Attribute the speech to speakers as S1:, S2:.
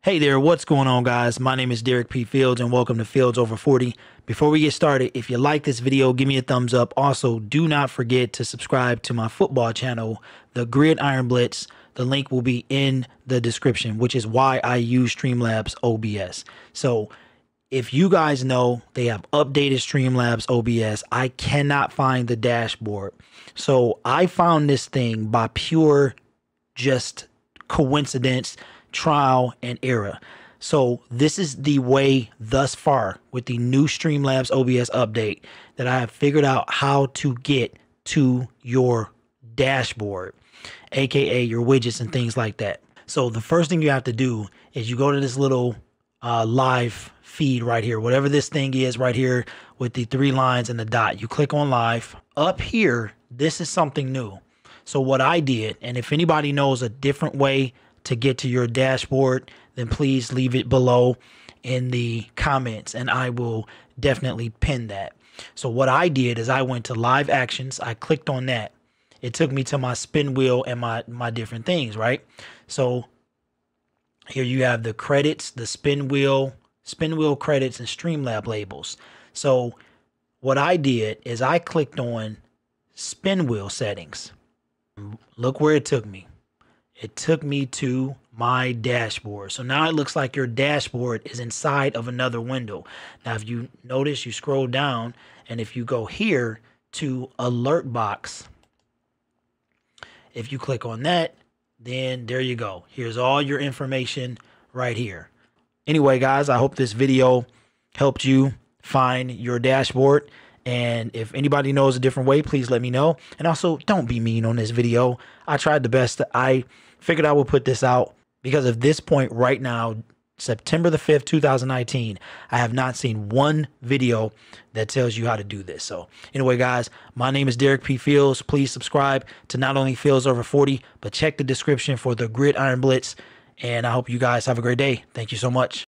S1: Hey there, what's going on, guys? My name is Derek P. Fields, and welcome to Fields Over 40. Before we get started, if you like this video, give me a thumbs up. Also, do not forget to subscribe to my football channel, The Gridiron Blitz. The link will be in the description, which is why I use Streamlabs OBS. So, if you guys know they have updated Streamlabs OBS, I cannot find the dashboard. So, I found this thing by pure just coincidence trial, and error. So this is the way thus far with the new Streamlabs OBS update that I have figured out how to get to your dashboard, aka your widgets and things like that. So the first thing you have to do is you go to this little uh, live feed right here, whatever this thing is right here with the three lines and the dot. You click on live. Up here, this is something new. So what I did, and if anybody knows a different way to get to your dashboard, then please leave it below in the comments and I will definitely pin that. So what I did is I went to live actions. I clicked on that. It took me to my spin wheel and my, my different things, right? So here you have the credits, the spin wheel, spin wheel credits and Streamlab labels. So what I did is I clicked on spin wheel settings. Look where it took me it took me to my dashboard. So now it looks like your dashboard is inside of another window. Now, if you notice, you scroll down, and if you go here to alert box, if you click on that, then there you go. Here's all your information right here. Anyway, guys, I hope this video helped you find your dashboard. And if anybody knows a different way, please let me know. And also, don't be mean on this video. I tried the best. I figured I would put this out because of this point right now, September the 5th, 2019, I have not seen one video that tells you how to do this. So, anyway, guys, my name is Derek P. Fields. Please subscribe to not only Fields Over 40, but check the description for the Gridiron Blitz. And I hope you guys have a great day. Thank you so much.